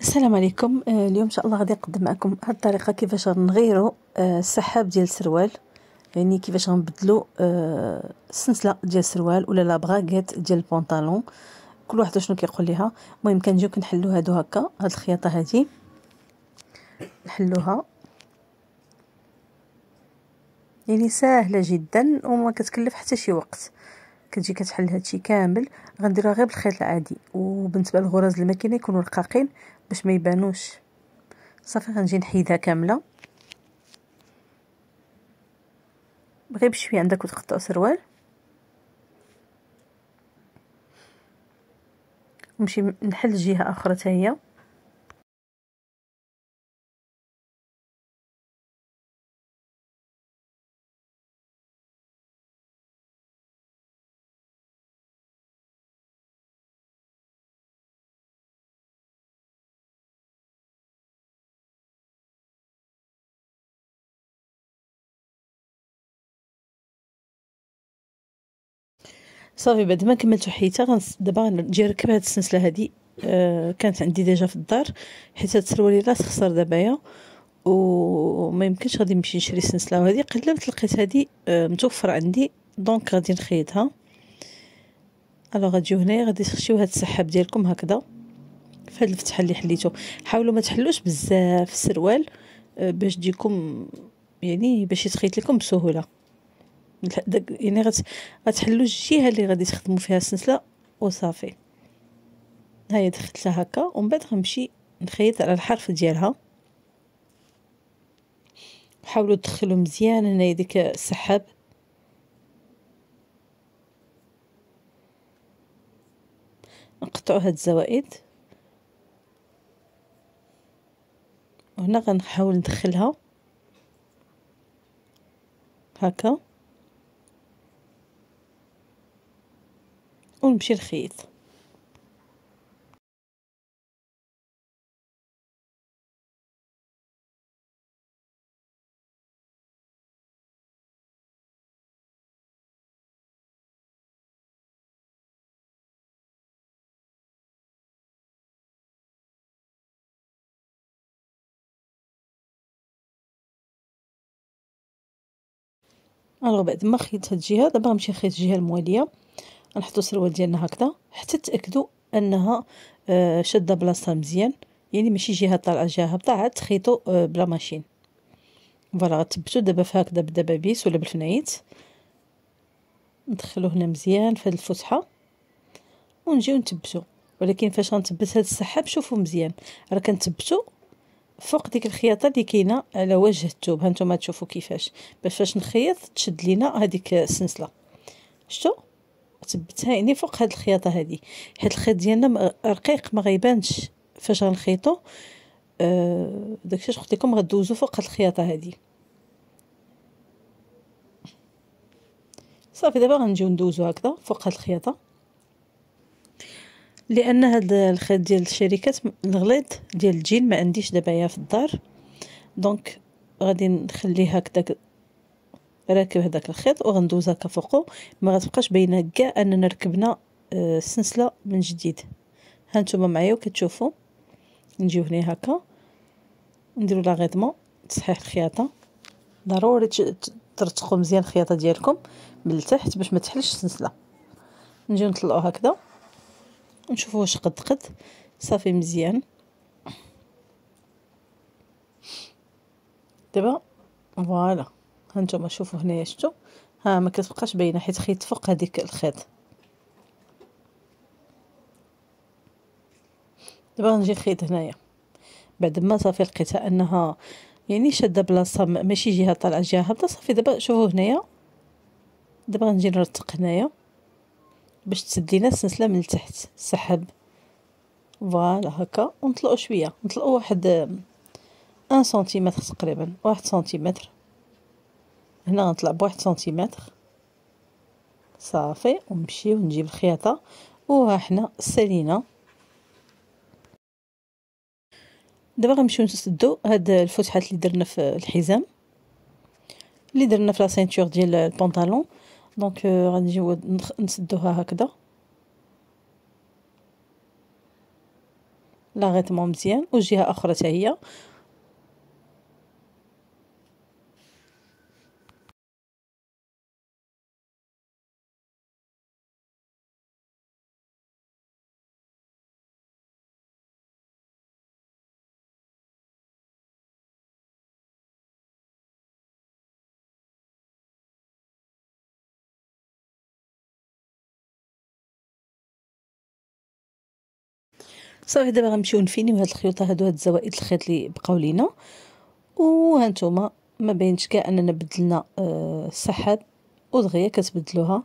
السلام عليكم. آه، اليوم إن شاء الله غادي نقدم معكم هاد الطريقة كيفاش غنغيروا آه، السحاب ديال السروال. يعني كيفاش غنبدلوا آه، السنسله ديال السروال ولا لا بغاكيت ديال البنطلون. كل واحد شنو كيقول ليها. المهم كنجيو كنحلوا هادو هكا هاد الخياطة هادي. نحلوها. يعني سهله جدا وما كتكلف حتى شي وقت. كتجي كتحل هادشي كامل غنديروها غير بالخيط العادي. وبالنسبة للغرز الماكينة يكونوا رقاقين باش ما يبانوش. صافي غنجي نحيدها كاملة. غير بشوية عندك وتقطعوا سروال. نمشي نحل جهة أخرى حتى صافي بعد ما كملت وحيتها دابا غنجي نركب هاد السلسلة هادي آه كانت عندي déjà في الدار حيت هاد السروالي راه تخسر دابايا وما يمكنش غادي نمشي نشري السلسلة وهادي. قلبت لقيت هادي آه متوفره عندي donc غادي نخيطها. alors غتجيو هنايا غادي تخشيو هاد السحاب ديالكم هكذا. في هاد الفتحة اللي حليتو. حاولوا ما تحلوش بزاف السروال آه باش تجيكم يعني باش يتخيط لكم بسهولة. داك يعني غت غتحلوا الجهة اللي غادي تخدموا فيها السلسلة وصافي. هيا دخلتها هكا ومن بعد غنمشي نخيط على الحرف ديالها. حاولوا تدخلوا مزيان هنا ديك السحاب. نقطعوا هاد الزوائد. وهنا غنحاول ندخلها. هكا. ونمشي نخيط alors بعد ما خيطت هاد الجهة دابا غنمشي نخيط الجهة الموالية. غنحطو السروال ديالنا هكذا حتى تاكدوا أنها آه شادة بلاصتها مزيان. يعني ماشي جهة طالعة جهة هابطة عاد تخيطوا آه ب la machine. voilà غتثبتوا دابا هكذا بالدبابيس ولا بالفنايت. ندخلو هنا مزيان في هاد الفتحة. ونجيو نثبتو ولكن فاش غنثبت هاد السحاب شوفوا مزيان. راه كنثبتو فوق ديك الخياطة اللي كاينة على وجه الثوب هانتوما تشوفوا كيفاش. باش فاش نخيط تشد لينا هذيك السنسله شتو ثبتها يعني فوق هاد الخياطة هادي. حيت الخيط ديالنا رقيق ما غيبانش فاش غنخيطو. آه داكشي قلت لكم غدوزو فوق هاد الخياطة هادي. صافي دابا غنجيو ندوزو هكذا فوق هاد الخياطة. لأن هاد الخيط ديال الشركات الغليظ ديال الجين ما عنديش دابا في الدار. دونك غادي نخليه هكذا راكب هذاك الخيط وغندوز هكا فوقو. ما غتبقاش باينة كاع أننا ركبنا آه، السلسلة من جديد. هانتوما معايا وكتشوفوا نجيو هنا هكا. نديرو لاغيطمون تصحيح الخياطة. ضروري ترتقوا مزيان الخياطة ديالكم من التحت باش ما تحلش السلسلة. نجيو نطلعو هكذا. نشوفوا واش قد قد. صافي مزيان. دابا فوالا. هانتوما شوفوا هنايا شفتوا؟ ها ما كتبقاش باينة حيت خيط فوق هذيك الخيط. دابا غنجي نخيط هنايا. بعد ما صافي لقيتها أنها يعني شادة بلاصة ماشي جهة طالعة جهة هابطة. صافي دابا شوفوا هنايا. دابا غنجي نرتق هنايا باش تسد لينا السلسلة من التحت السحب فوالا هكا. ونطلقوا شوية. نطلقوا واحد أن سنتيمتر تقريبا. واحد سنتيمتر. هنا غنطلع بواحد سنتيمتر. صافي ونمشي ونجيب الخياطة. وها حنا سالينا. دابا غنمشيو نسدو هاد الفتحات اللي درنا في الحزام. اللي درنا في la ceinture ديال البنطلون. donc غنجيو نسدوها هكذا. لاغيطمون مزيان. وجهة أخرى حتى هي. صافي دابا غنمشيو نفينيو هاد الخيوطة هادو هاد الزوائد الخيط اللي بقاو لينا. وهانتوما ما بينش كاع اننا بدلنا السحاب ودغيا كتبدلوها.